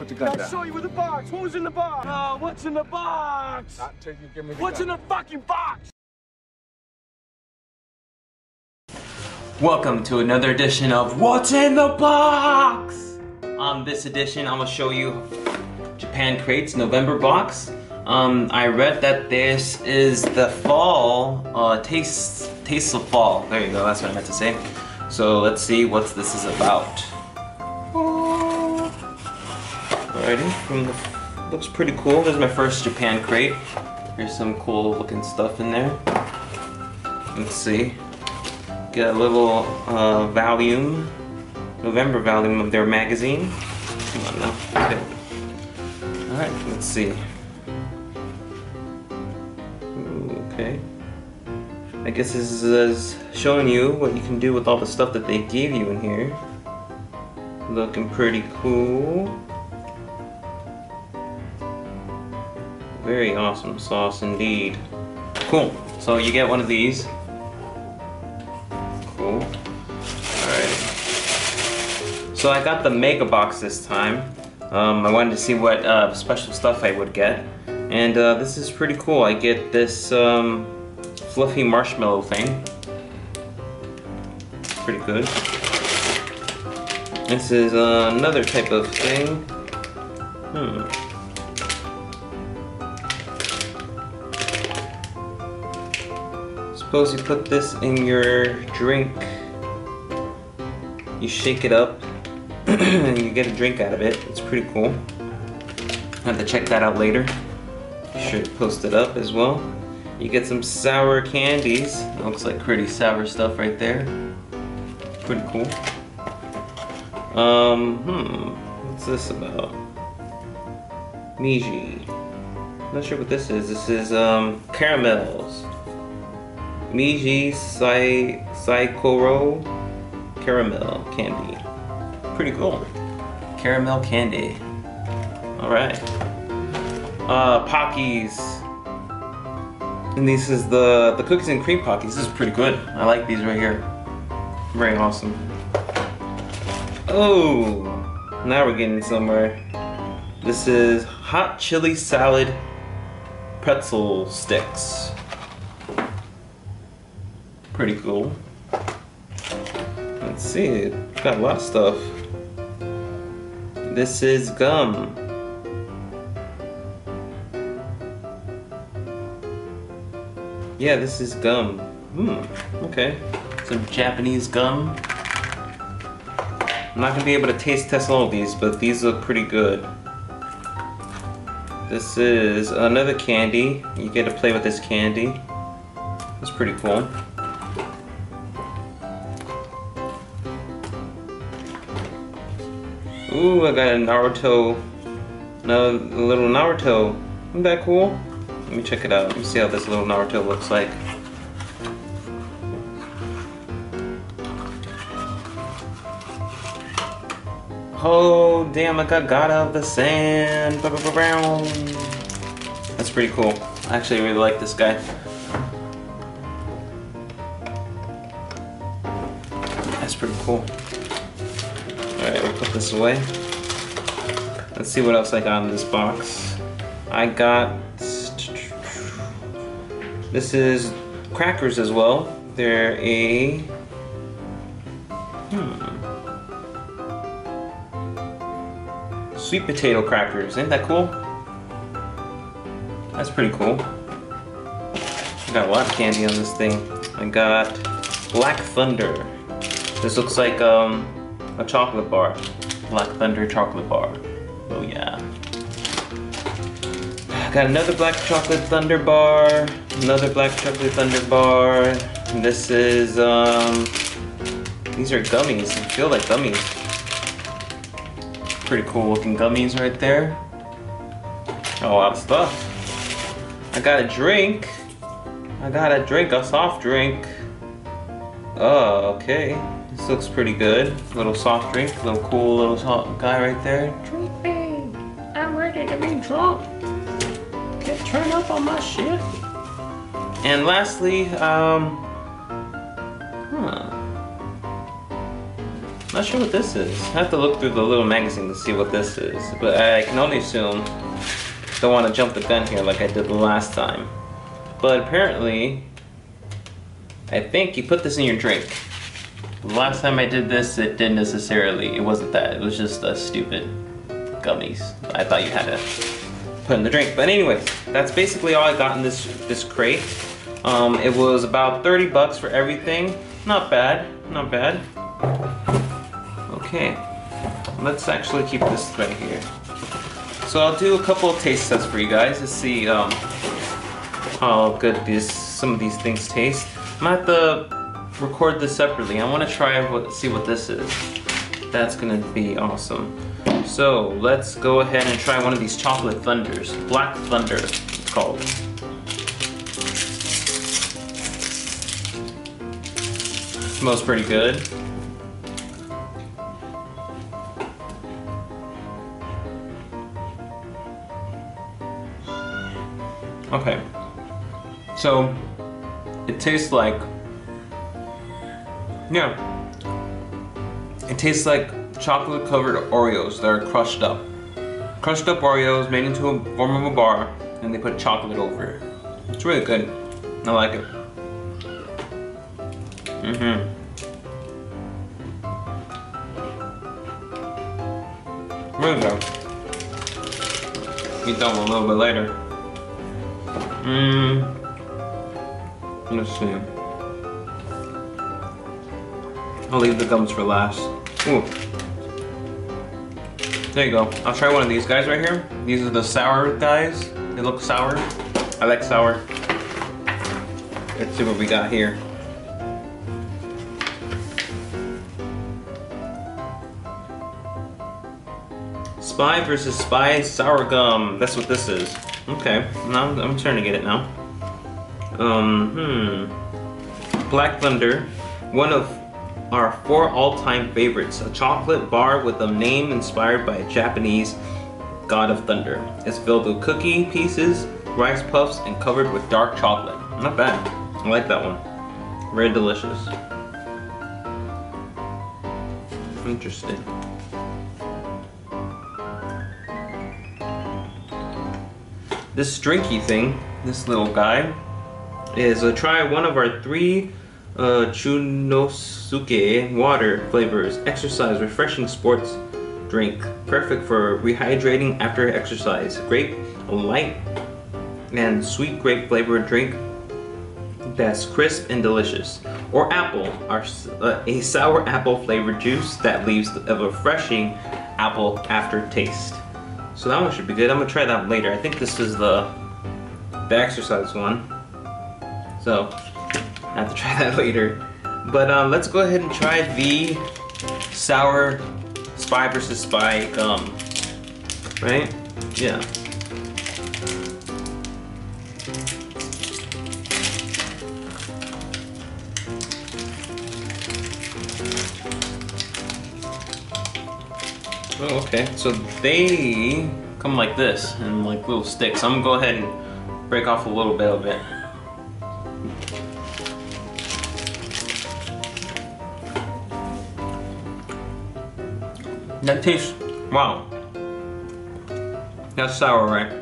Put the gun I'll down. show you with the box. What was in the box? Oh, what's in the box? Not till you give me the What's gun. in the fucking box? Welcome to another edition of What's in the Box? On this edition, I'm gonna show you Japan Crates November box. Um, I read that this is the fall, uh, taste, taste of fall. There you go, that's what I meant to say. So let's see what this is about. Alrighty, from the, looks pretty cool. This is my first Japan crate. There's some cool looking stuff in there. Let's see. Get a little uh, volume, November volume of their magazine. Come on now. Alright, let's see. Okay. I guess this is showing you what you can do with all the stuff that they gave you in here. Looking pretty cool. Very awesome sauce indeed. Cool. So you get one of these. Cool. Alright. So I got the mega box this time. Um, I wanted to see what uh, special stuff I would get. And uh, this is pretty cool. I get this um, fluffy marshmallow thing. Pretty good. This is uh, another type of thing. Hmm. Suppose you put this in your drink. You shake it up and you get a drink out of it. It's pretty cool. I have to check that out later. Should post it up as well. You get some sour candies. Looks like pretty sour stuff right there. Pretty cool. Um, hmm, what's this about? Miji. Not sure what this is. This is um caramels. Miji Sai Saikoro caramel candy. Pretty cool. Caramel candy. Alright. Uh Pockies. And this is the the cookies and cream Pockies. This is pretty good. I like these right here. Very awesome. Oh now we're getting somewhere. This is hot chili salad pretzel sticks. Pretty cool. Let's see, it got a lot of stuff. This is gum. Yeah, this is gum. Hmm, okay. Some Japanese gum. I'm not gonna be able to taste test all of these, but these look pretty good. This is another candy. You get to play with this candy. It's pretty cool. Ooh, I got a Naruto, no, a little Naruto. Isn't that cool? Let me check it out. Let me see how this little Naruto looks like. Oh, damn, I got Gaara of the Sand. That's pretty cool. I actually really like this guy. That's pretty cool. Alright, we'll put this away. Let's see what else I got in this box. I got... This is crackers as well. They're a... Hmm. Sweet potato crackers. Ain't that cool? That's pretty cool. I got a lot of candy on this thing. I got Black Thunder. This looks like um, a chocolate bar. Black Thunder chocolate bar. Oh yeah. Got another black chocolate thunder bar. Another black chocolate thunder bar. And this is um these are gummies. They feel like gummies. Pretty cool looking gummies right there. A lot of stuff. I got a drink. I got a drink, a soft drink. Oh, okay. This looks pretty good. Little soft drink, little cool little guy right there. Drink me. I'm ready to be drunk. Get turned up on my shit. And lastly, um, huh. Not sure what this is. I have to look through the little magazine to see what this is. But I can only assume, don't want to jump the gun here like I did the last time. But apparently, I think you put this in your drink. The last time I did this, it didn't necessarily, it wasn't that. It was just a stupid gummies. I thought you had to put in the drink. But anyways, that's basically all I got in this, this crate. Um, it was about 30 bucks for everything. Not bad, not bad. Okay, let's actually keep this right here. So I'll do a couple of taste tests for you guys to see um, how good these some of these things taste. I'm have to record this separately. I want to try what see what this is. That's gonna be awesome. So let's go ahead and try one of these chocolate thunders. Black Thunder, it's called. Smells pretty good. Okay. So, it tastes like, yeah, it tastes like chocolate covered Oreos that are crushed up. Crushed up Oreos made into a form of a bar and they put chocolate over it. It's really good. I like it. Mm-hmm. Really good. Eat that one a little bit later. Mmm. Let's see. I'll leave the gums for last. Ooh. There you go. I'll try one of these guys right here. These are the sour guys. They look sour. I like sour. Let's see what we got here. Spy versus Spy Sour Gum. That's what this is. Okay, now I'm, starting to get it now. Um, hmm. Black Thunder, one of our four all-time favorites. A chocolate bar with a name inspired by a Japanese god of thunder. It's filled with cookie pieces, rice puffs, and covered with dark chocolate. Not bad. I like that one. Very delicious. Interesting. This drinky thing, this little guy, is a try one of our three uh, Chunosuke water flavors. Exercise, refreshing sports drink. Perfect for rehydrating after exercise. Grape, light and sweet grape flavored drink that's crisp and delicious. Or apple, our, uh, a sour apple flavored juice that leaves a refreshing apple aftertaste. So that one should be good. I'm gonna try that later. I think this is the, the exercise one. So, I have to try that later. But um, let's go ahead and try the sour spy versus spy gum. Right? Yeah. Oh, okay. So they come like this and like little sticks. I'm gonna go ahead and break off a little bit of it. That tastes, wow. That's sour, right?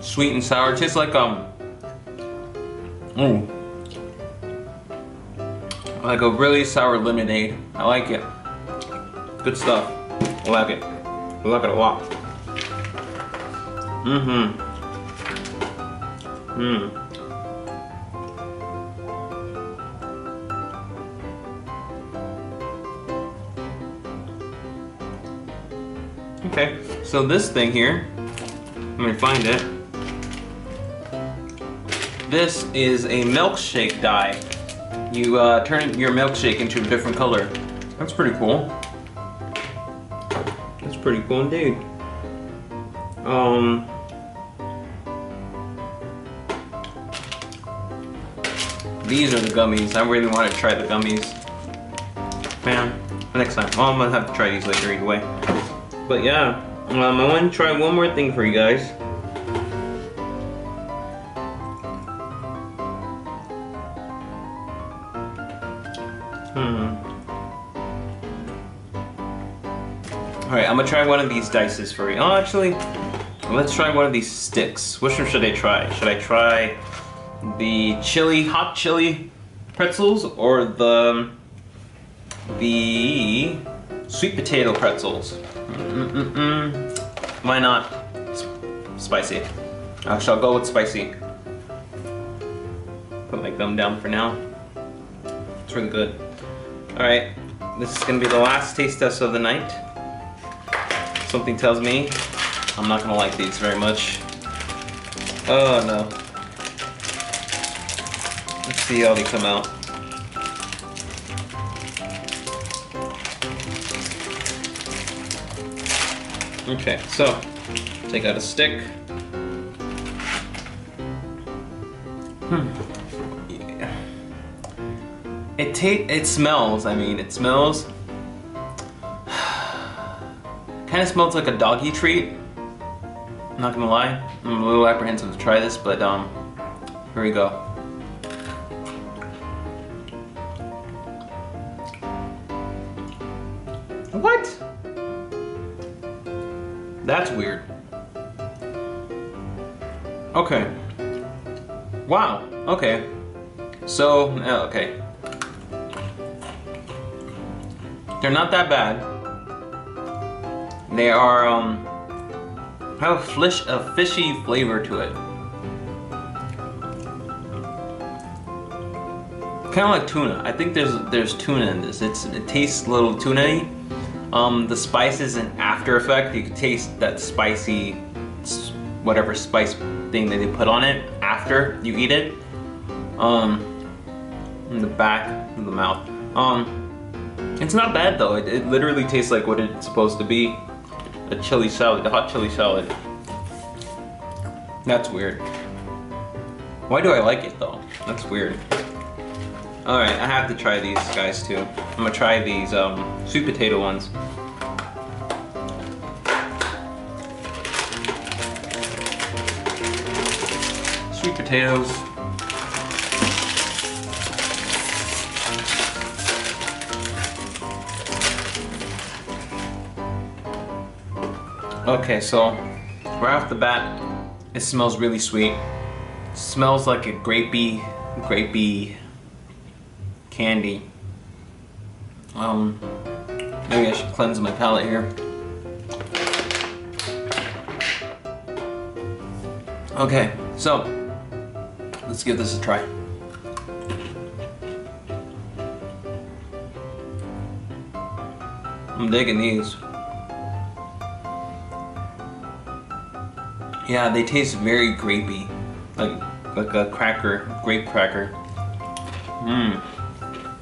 Sweet and sour. It tastes like, um, mm, like a really sour lemonade. I like it. Good stuff. I like it. I like it a lot. Mm-hmm. Mmm. Okay, so this thing here, let me find it. This is a milkshake dye. You uh, turn your milkshake into a different color. That's pretty cool. That's pretty cool indeed. Um, these are the gummies. I really want to try the gummies. Man, next time. Well, I'm gonna have to try these later either way. But yeah, um, I want to try one more thing for you guys. Hmm. Alright, I'm gonna try one of these dices for you. Oh, actually, let's try one of these sticks. Which one should I try? Should I try the chili, hot chili pretzels or the, the sweet potato pretzels? Mm -mm -mm. Why not? Spicy. I shall go with spicy. Put my gum down for now. It's really good. All right, this is gonna be the last taste test of the night. Something tells me I'm not gonna like these very much. Oh no. Let's see how they come out. Okay, so take out a stick. Hmm. Yeah. It ta it smells, I mean, it smells kind of smells like a doggy treat. I'm not gonna lie, I'm a little apprehensive to try this, but um, here we go. Okay. So, uh, okay. They're not that bad. They are, um, have a, flish, a fishy flavor to it. Kind of like tuna. I think there's there's tuna in this. It's It tastes a little tuna-y. Um, the spice is an after effect, you can taste that spicy, whatever spice thing that they put on it after you eat it. Um, in the back of the mouth. Um, it's not bad though. It, it literally tastes like what it's supposed to be. A chili salad, a hot chili salad. That's weird. Why do I like it though? That's weird. Alright, I have to try these guys too. I'm gonna try these um, sweet potato ones. Sweet potatoes. Okay, so right off the bat, it smells really sweet. It smells like a grapey, grapey candy. Um, maybe I should cleanse my palate here. Okay, so let's give this a try. I'm digging these. Yeah, they taste very grapey, like like a cracker, grape cracker. Mmm.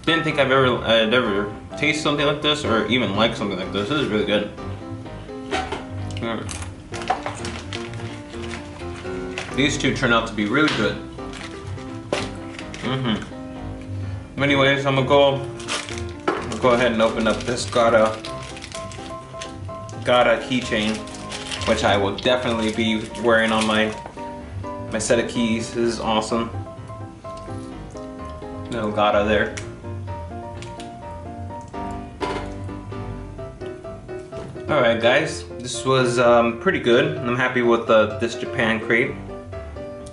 Didn't think I've ever I'd ever taste something like this or even like something like this. This is really good. Mm. These two turn out to be really good. Mm-hmm. Anyways, I'm gonna go go ahead and open up this Gaara Gaara keychain which I will definitely be wearing on my my set of keys. This is awesome. No Gaara there. Alright guys, this was um, pretty good. I'm happy with uh, this Japan crate.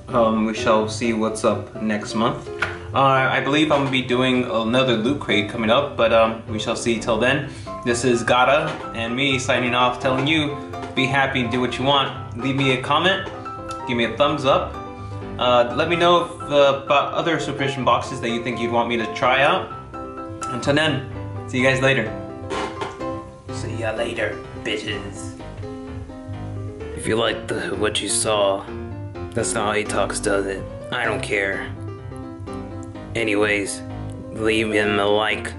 Um, we shall see what's up next month. Uh, I believe I'm going to be doing another loot crate coming up, but um, we shall see till then. This is Gaara and me signing off telling you be happy and do what you want. Leave me a comment, give me a thumbs up. Uh, let me know if, uh, about other subscription boxes that you think you'd want me to try out. Until then, see you guys later. See ya later, bitches. If you like the, what you saw, that's not how he talks, does it? I don't care. Anyways, leave him a like,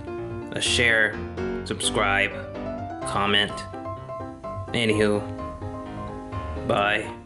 a share, subscribe, comment. Anywho, bye.